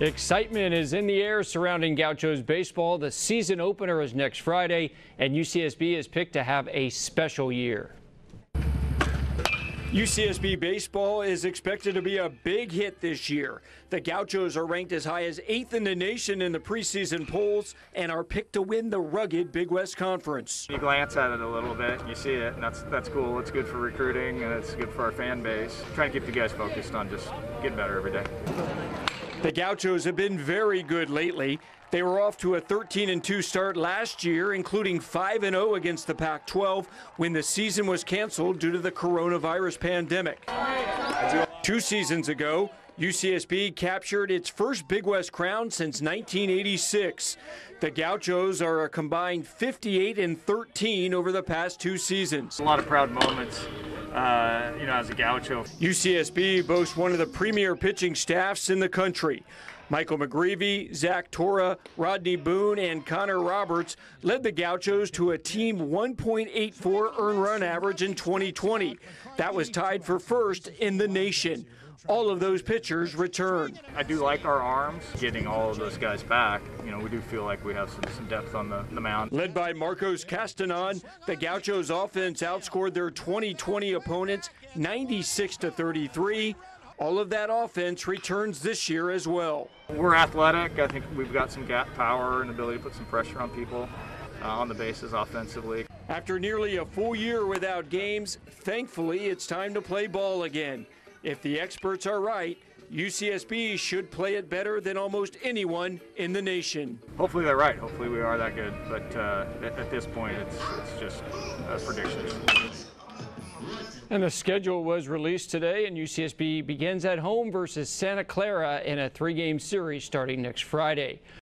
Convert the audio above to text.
Excitement is in the air surrounding Gauchos baseball. The season opener is next Friday, and UCSB is picked to have a special year. UCSB baseball is expected to be a big hit this year. The Gauchos are ranked as high as eighth in the nation in the preseason polls and are picked to win the rugged Big West Conference. You glance at it a little bit, you see it, and that's that's cool. It's good for recruiting, and it's good for our fan base. trying to keep you guys focused on just getting better every day. The Gauchos have been very good lately. They were off to a 13 2 start last year, including 5 0 against the Pac 12 when the season was canceled due to the coronavirus pandemic. Two seasons ago, UCSB captured its first Big West crown since 1986. The Gauchos are a combined 58 and 13 over the past two seasons. A lot of proud moments. Uh, you know, as a Gaucho. UCSB boasts one of the premier pitching staffs in the country. Michael McGreevy, Zach Torra, Rodney Boone, and Connor Roberts led the Gauchos to a team 1.84 earn run average in 2020. That was tied for first in the nation. All of those pitchers return. I do like our arms. Getting all of those guys back, you know, we do feel like we have some, some depth on the, the mound. Led by Marcos Castanon, the Gauchos offense outscored their 2020 opponents 96 to 33. All of that offense returns this year as well. We're athletic. I think we've got some gap power and ability to put some pressure on people uh, on the bases offensively. After nearly a full year without games, thankfully it's time to play ball again. If the experts are right, UCSB should play it better than almost anyone in the nation. Hopefully they're right. Hopefully we are that good. But uh, at, at, this point, it's, it's just a prediction. And the schedule was released today, and UCSB begins at home versus Santa Clara in a three game series starting next Friday.